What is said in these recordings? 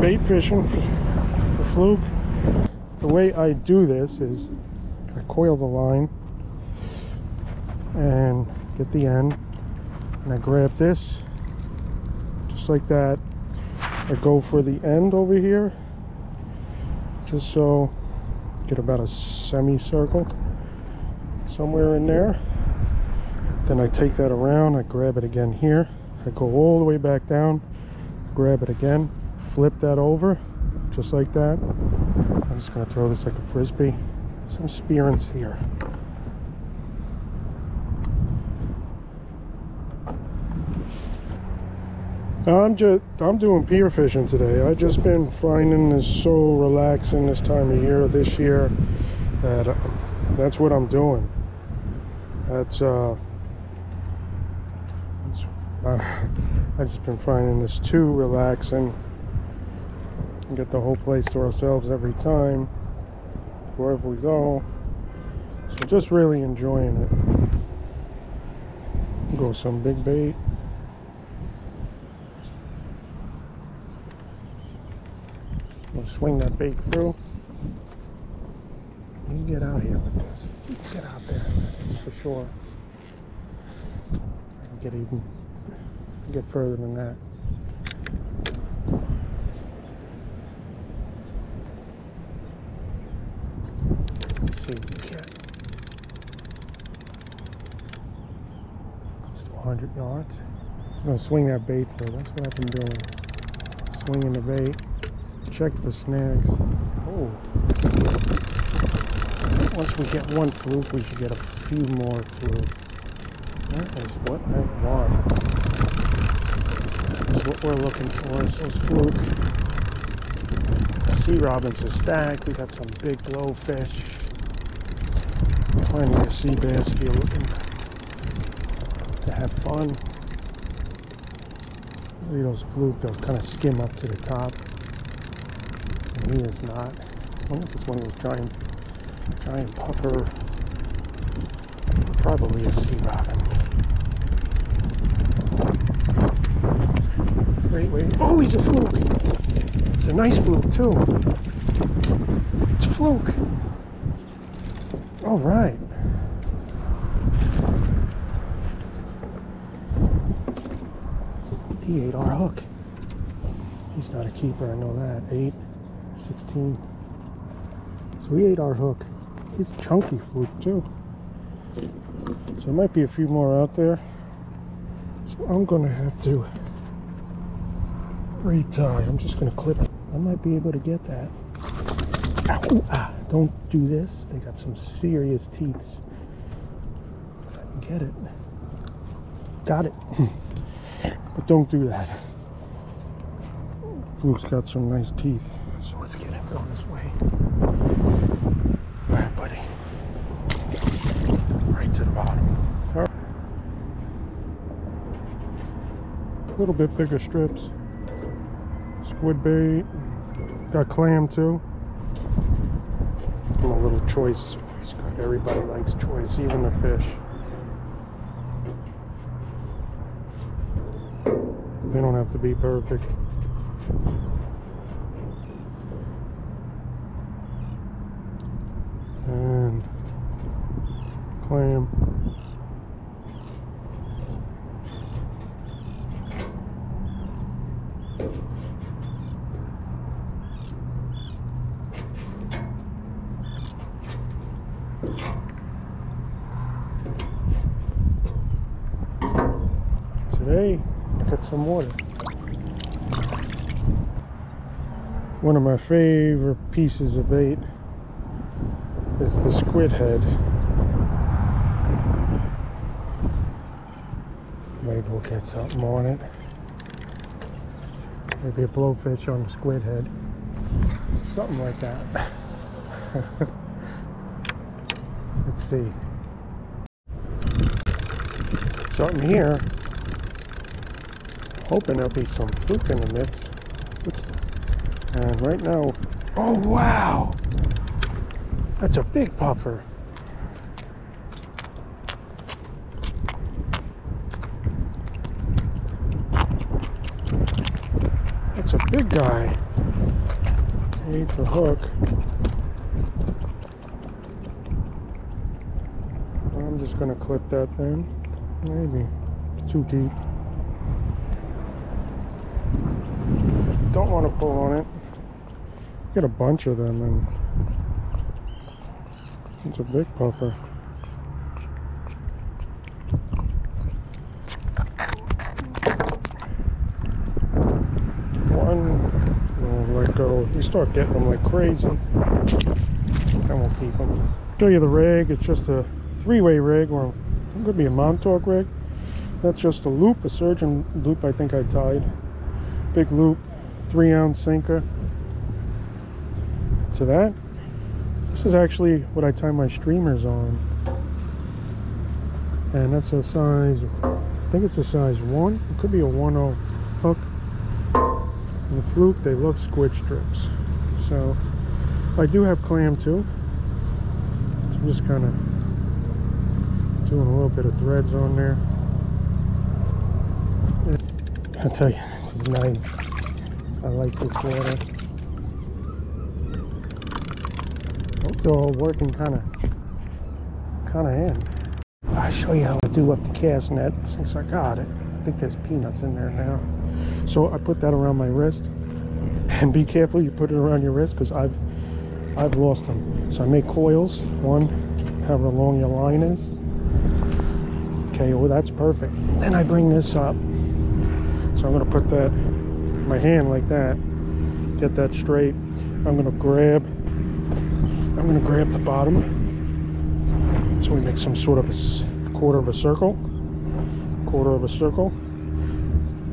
bait fishing for, for fluke. The way I do this is I coil the line and get the end and I grab this just like that. I go for the end over here just so get about a semicircle somewhere in there. Then I take that around, I grab it again here. I go all the way back down, grab it again, flip that over, just like that. I'm just gonna throw this like a frisbee. Some spearings here. I'm just I'm doing pier fishing today. I just been finding this so relaxing this time of year this year that uh, that's what I'm doing. That's uh that's, uh, I've just been finding this too relaxing. Get the whole place to ourselves every time wherever we go. So just really enjoying it. Go some big bait. We'll swing that bait through. You get out here with this. You get out there, for sure. Get even get further than that. Let's see, close to 100 yards. I'm gonna swing that bait through. That's what I've been doing. Swinging the bait check the snags. Oh. Once we get one fluke, we should get a few more fluke. That is what I want. That's what we're looking for, is those fluke. Sea robins are stacked. We got some big blowfish. Plenty of sea bass if you're looking to have fun. See those fluke, they'll kind of skim up to the top. He is not. I wonder if it's one of those giant, giant puffer. Probably a sea robin. Wait, wait. Oh, he's a fluke. It's a nice fluke, too. It's a fluke. All right. He ate our hook. He's not a keeper, I know that. Eight. 16. So we ate our hook. He's chunky fluke too. So there might be a few more out there. So I'm gonna have to retie. I'm just gonna clip it. I might be able to get that. Ow, ah, don't do this. They got some serious teeth. If I can get it. Got it. but don't do that. Luke's got some nice teeth. So let's get him going this way. All right, buddy. Right to the bottom. Right. A little bit bigger strips. Squid bait. Got clam too. A little choice. Everybody likes choice, even the fish. They don't have to be perfect. and clam. Today, I got some water. One of my favorite pieces of bait is the squid head. Maybe we'll get something on it. Maybe a blowfish on the squid head. Something like that. Let's see. Something here. Hoping there'll be some fluke in the mix. And right now, oh wow! That's a big puffer. That's a big guy. Hate the hook. I'm just gonna clip that then. Maybe. It's too deep. Don't want to pull on it. Get a bunch of them and it's a big puffer. One, we'll let go. We start getting them like crazy. Then we'll keep them. Show you the rig. It's just a three-way rig, or it could be a Montauk rig. That's just a loop, a surgeon loop. I think I tied. Big loop, three-ounce sinker. To that, this is actually what I tie my streamers on. And that's a size, I think it's a size 1. It could be a 1.0 hook. And the fluke, they love squid strips. So, I do have clam too. So I'm just kind of doing a little bit of threads on there. I'll tell you, this is nice. I like this water. It's all working kind of, kind of in. I'll show you how to do up the cast net since I got it. I think there's peanuts in there now. So I put that around my wrist. And be careful you put it around your wrist because I've I've lost them. So I make coils, one, however long your line is. Okay, well that's perfect. Then I bring this up. So I'm gonna put that my hand like that, get that straight. I'm gonna grab I'm gonna grab the bottom. So we make some sort of a quarter of a circle. Quarter of a circle.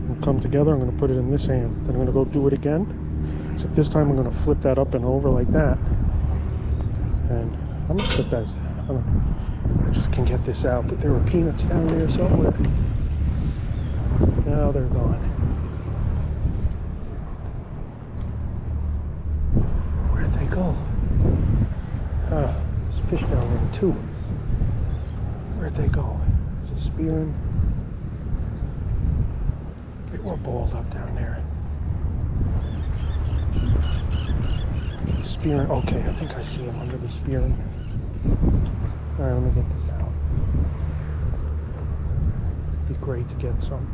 We'll come together. I'm gonna put it in this hand. Then I'm gonna go do it again. So this time I'm gonna flip that up and over like that. And I'm gonna put that. I just can get this out, but there were peanuts down there somewhere. Now they're gone. Where'd they go? Fish down there too. Where'd they go? Is it spearing? They were balled up down there. Spearing. Okay, I think I see them under the spearing. All right, let me get this out. Be great to get some.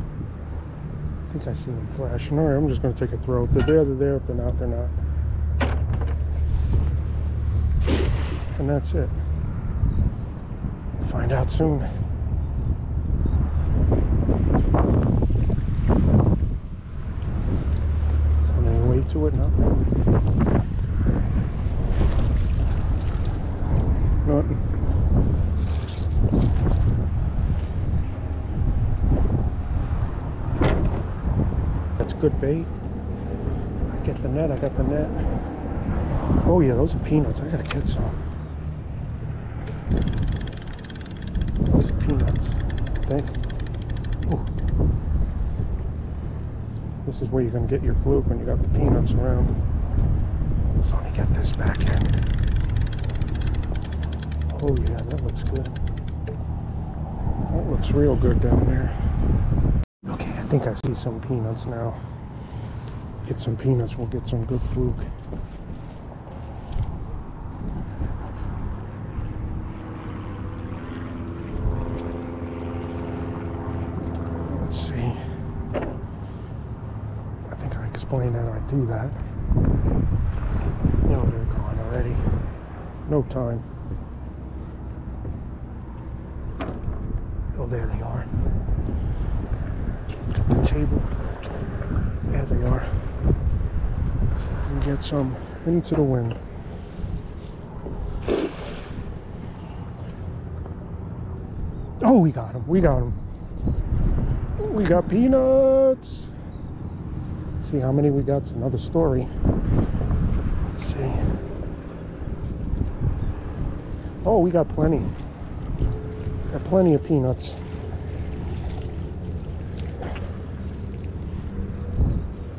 I think I see them flashing. All right, I'm just going to take a throw. If they're there, they're there. If they're not, they're not. And that's it. Find out soon. There weight to it? Nothing. Nothing. That's good bait. I get the net, I got the net. Oh yeah, those are peanuts. I gotta get some. Those are peanuts. I think. Ooh. This is where you're gonna get your fluke when you got the peanuts around. So let me get this back in. Oh yeah, that looks good. That looks real good down there. Okay, I think I see some peanuts now. Get some peanuts, we'll get some good fluke. Let's see. I I how I do that. No, they're gone already. No time. Oh, there they are. Got the table. There they are. If we can get some into the wind. Oh, we got him. We got him. We got peanuts. See how many we got. It's another story. Let's see. Oh, we got plenty. Got plenty of peanuts.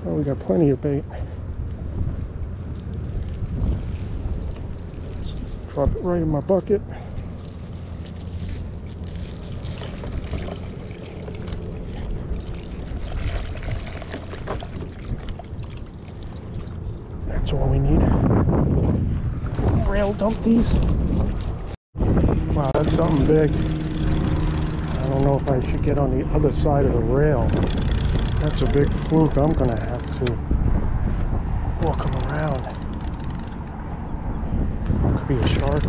Oh, we got plenty of bait. Drop it right in my bucket. That's all we need. Rail dump these. Wow, that's something big. I don't know if I should get on the other side of the rail. That's a big fluke. I'm gonna have to walk him around. Could be a shark.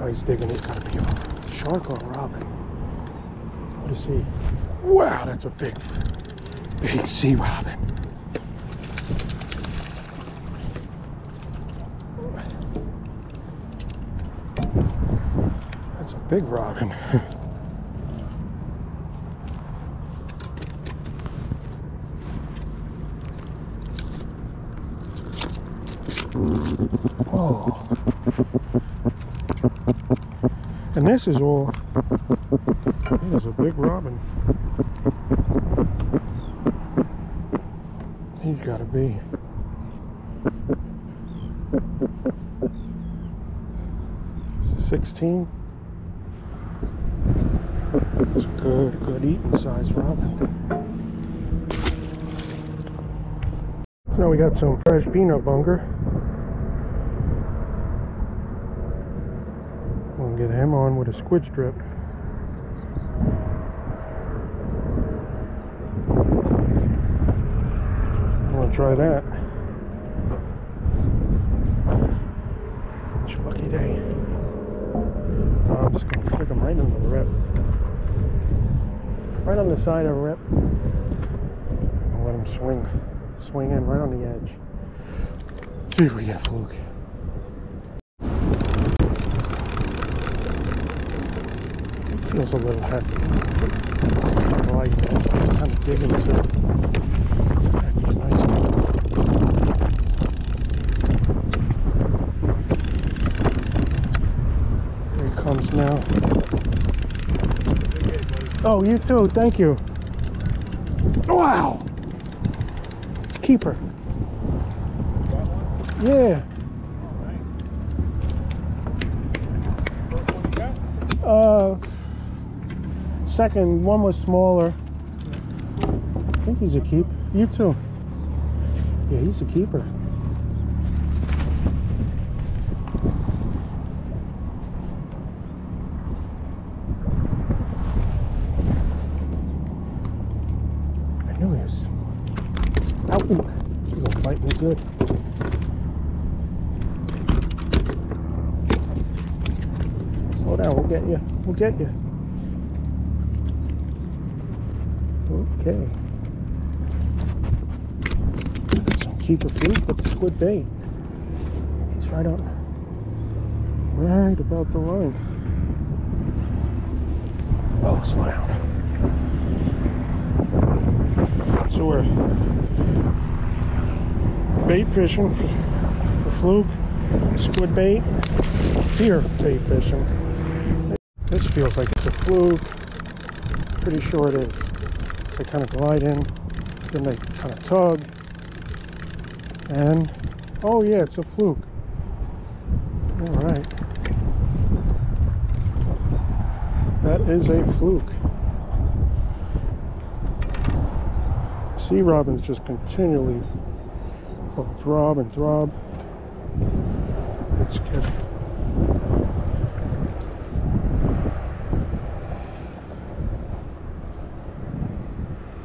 Oh, he's digging. He's gotta be a shark or a robin. What is he? Wow, that's a big, big sea robin. That's a big robin. Whoa. And this is all, that is a big robin. He's got to be. Sixteen. It's a good, good eating size robin. Now we got some fresh peanut bunker. We'll get him on with a squid strip. want to try that. It's a lucky day. I'm just going to flick him right into the rip. Right on the side of the rip. And let them swing. Swing in right on the edge. See if we get fluke. Feels a little heavy. It's kind of light. Kind of digging to it. That'd be a nice one. Here he comes now. Oh, you too. Thank you. Wow. It's a keeper. Yeah. Uh, second one was smaller. I think he's a keep. You too. Yeah, he's a keeper. I knew he was. Ow! ooh, He's gonna bite me good. Slow down. We'll get you. We'll get you. Okay. Some keeper fluke with the squid bait. He's right on. Right about the line. Oh, slow down. So we're bait fishing for, fluke, squid bait, here bait fishing. This feels like it's a fluke. Pretty sure it is. So they kind of glide in, then they kind of tug, and oh yeah, it's a fluke. All right, that is a fluke. Sea robins just continually will throb and throb. It's good.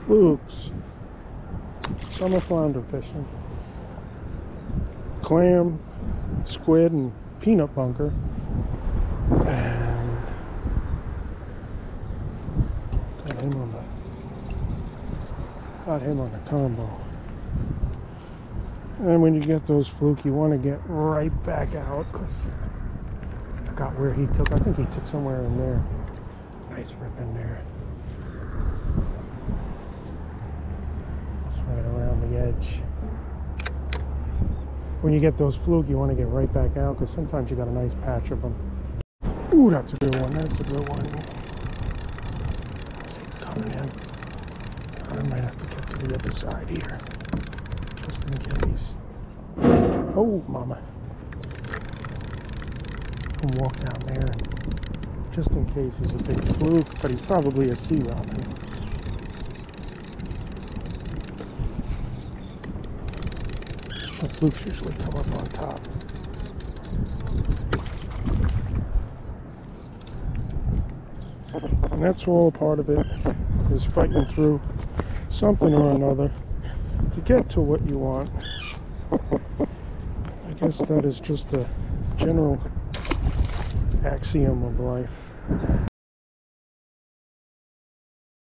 Flukes. Summer flounder fishing. Clam, squid, and peanut bunker. And got him on the got him on the combo. And when you get those fluke, you want to get right back out because I forgot where he took. I think he took somewhere in there. Nice rip in there. Just right around the edge. When you get those fluke, you want to get right back out because sometimes you got a nice patch of them. Ooh, that's a good one. That's a good one. Coming in. I might have to get to the other side here. Just in case. Oh, mama. Can walk down there. And just in case he's a big fluke, but he's probably a sea robin. The flukes usually come up on top. And that's all part of it, is fighting through something or another to get to what you want. I guess that is just a general axiom of life.